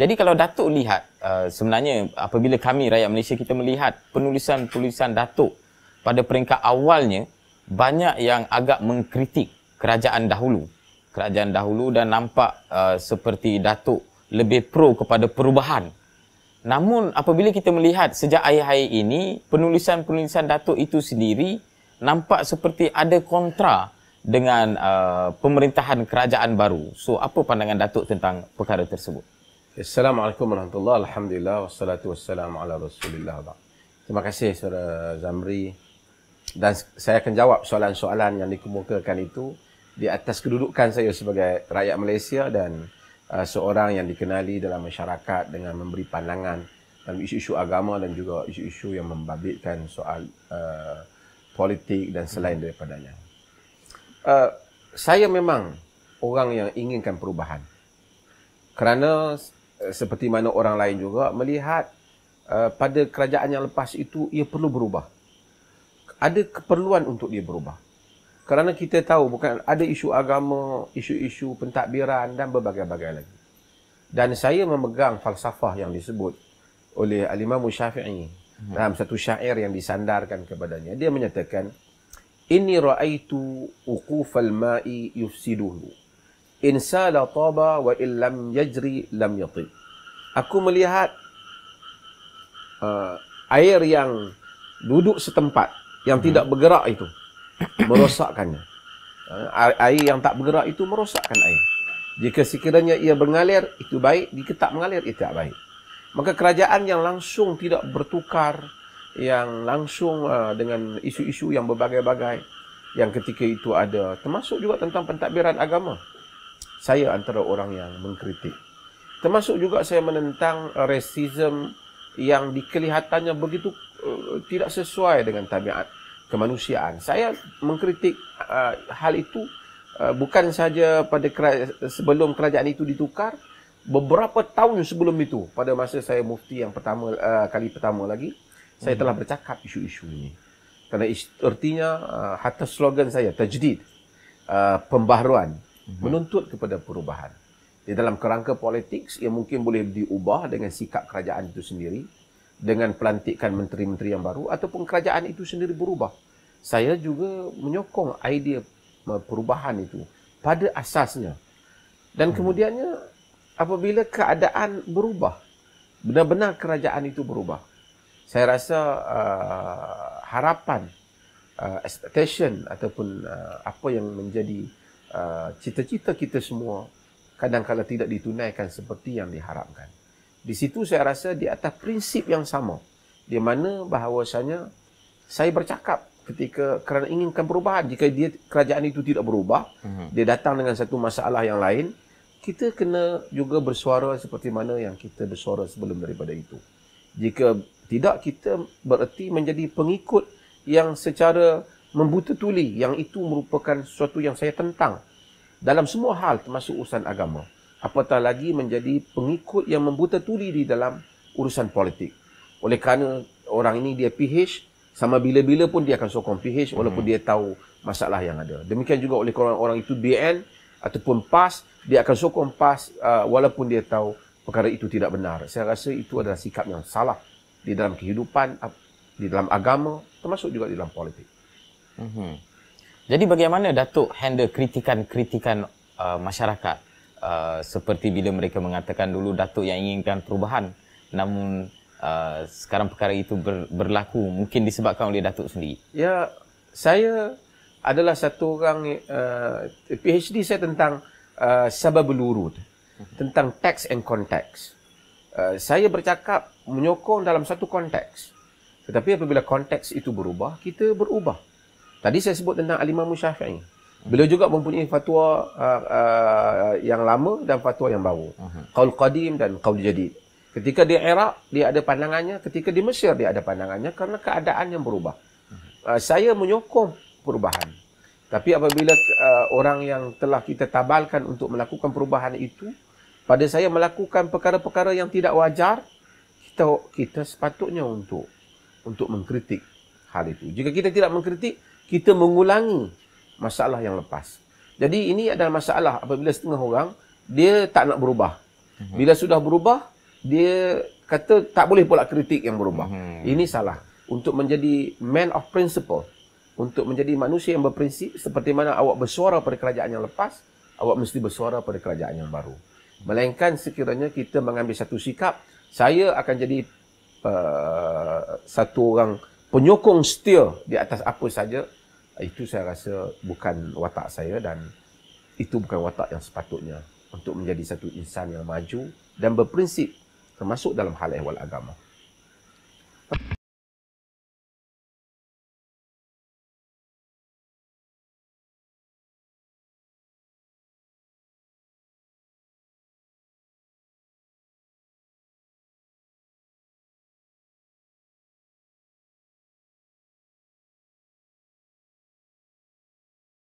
Jadi kalau Datuk lihat uh, sebenarnya apabila kami rakyat Malaysia kita melihat penulisan-penulisan Datuk pada peringkat awalnya banyak yang agak mengkritik kerajaan dahulu. Kerajaan dahulu dan nampak uh, seperti Datuk lebih pro kepada perubahan. Namun apabila kita melihat sejak akhir-akhir ini penulisan-penulisan Datuk itu sendiri nampak seperti ada kontra dengan uh, pemerintahan kerajaan baru. So apa pandangan Datuk tentang perkara tersebut? Assalamualaikum warahmatullahi Alhamdulillah wassalatu wassalamu ala rasulillah. Terima kasih Saudara Zamri. Dan saya akan jawab soalan-soalan yang dikemukakan itu Di atas kedudukan saya sebagai rakyat Malaysia Dan uh, seorang yang dikenali dalam masyarakat Dengan memberi pandangan dalam isu-isu agama Dan juga isu-isu yang membabitkan soal uh, politik dan selain daripadanya. Uh, Saya memang orang yang inginkan perubahan. Kerana seperti mana orang lain juga melihat uh, pada kerajaan yang lepas itu ia perlu berubah. Ada keperluan untuk dia berubah. Kerana kita tahu bukan ada isu agama, isu-isu pentadbiran dan berbagai-bagai lagi. Dan saya memegang falsafah yang disebut oleh Al-Imam Syafi'i hmm. dalam satu syair yang disandarkan kepadanya. Dia menyatakan, Inni ra'aitu uqufal ma'i yufsiduhu insala taba wa illam yajri lam yatib. Aku melihat uh, air yang duduk setempat yang hmm. tidak bergerak itu merosakkannya. Uh, air yang tak bergerak itu merosakkan air. Jika sekiranya ia mengalir itu baik, jika tak mengalir itu tak baik. Maka kerajaan yang langsung tidak bertukar, yang langsung uh, dengan isu-isu yang berbagai-bagai yang ketika itu ada, termasuk juga tentang pentadbiran agama saya antara orang yang mengkritik. Termasuk juga saya menentang racism yang dikelihatannya begitu uh, tidak sesuai dengan tabiat kemanusiaan. Saya mengkritik uh, hal itu uh, bukan saja pada kera- sebelum kerajaan itu ditukar, beberapa tahun sebelum itu pada masa saya mufti yang pertama uh, kali pertama lagi, hmm. saya telah bercakap isu-isu ini. Kerana artinya uh, hatta slogan saya tajdid uh, pembaharuan Mhm. menuntut kepada perubahan. Di dalam kerangka politik, ia mungkin boleh diubah dengan sikap kerajaan itu sendiri, dengan pelantikan menteri-menteri yang baru, ataupun kerajaan itu sendiri berubah. Saya juga menyokong idea perubahan itu pada asasnya. Dan mhm. kemudiannya, apabila keadaan berubah, benar-benar kerajaan itu berubah, saya rasa uh, harapan, uh, expectation ataupun uh, apa yang menjadi Uh, cita-cita kita semua kadang-kadang tidak ditunaikan seperti yang diharapkan. Di situ saya rasa di atas prinsip yang sama. Di mana bahawasanya saya bercakap ketika kerana inginkan perubahan. Jika dia kerajaan itu tidak berubah, uh-huh. dia datang dengan satu masalah yang lain, kita kena juga bersuara seperti mana yang kita bersuara sebelum daripada itu. Jika tidak, kita bererti menjadi pengikut yang secara membuta tuli yang itu merupakan sesuatu yang saya tentang dalam semua hal termasuk urusan agama. Apatah lagi menjadi pengikut yang membuta tuli di dalam urusan politik. Oleh kerana orang ini dia PH sama bila-bila pun dia akan sokong PH walaupun hmm. dia tahu masalah yang ada. Demikian juga oleh orang-orang itu BN ataupun PAS dia akan sokong PAS uh, walaupun dia tahu perkara itu tidak benar. Saya rasa itu adalah sikap yang salah di dalam kehidupan di dalam agama termasuk juga di dalam politik Mm-hmm. Jadi bagaimana Datuk handle kritikan-kritikan uh, masyarakat uh, seperti bila mereka mengatakan dulu Datuk yang inginkan perubahan namun uh, sekarang perkara itu ber, berlaku mungkin disebabkan oleh Datuk sendiri? Ya, saya adalah satu orang uh, PhD saya tentang uh, sababul urud mm-hmm. tentang text and context. Uh, saya bercakap menyokong dalam satu konteks. Tetapi apabila konteks itu berubah, kita berubah. Tadi saya sebut tentang Al-Imam Syafi'i. Beliau juga mempunyai fatwa uh, uh, yang lama dan fatwa yang baru. Uh-huh. Qaul qadim dan qaul jadid. Ketika di Iraq, dia ada pandangannya. Ketika di Mesir, dia ada pandangannya kerana keadaan yang berubah. Uh, saya menyokong perubahan. Tapi apabila uh, orang yang telah kita tabalkan untuk melakukan perubahan itu, pada saya melakukan perkara-perkara yang tidak wajar, kita kita sepatutnya untuk untuk mengkritik hal itu. Jika kita tidak mengkritik, kita mengulangi masalah yang lepas. Jadi ini adalah masalah apabila setengah orang dia tak nak berubah. Hmm. Bila sudah berubah, dia kata tak boleh pula kritik yang berubah. Hmm. Ini salah. Untuk menjadi man of principle, untuk menjadi manusia yang berprinsip seperti mana awak bersuara pada kerajaan yang lepas, awak mesti bersuara pada kerajaan yang baru. Melainkan sekiranya kita mengambil satu sikap, saya akan jadi uh, satu orang penyokong setia di atas apa saja, itu saya rasa bukan watak saya dan itu bukan watak yang sepatutnya untuk menjadi satu insan yang maju dan berprinsip termasuk dalam hal ehwal agama.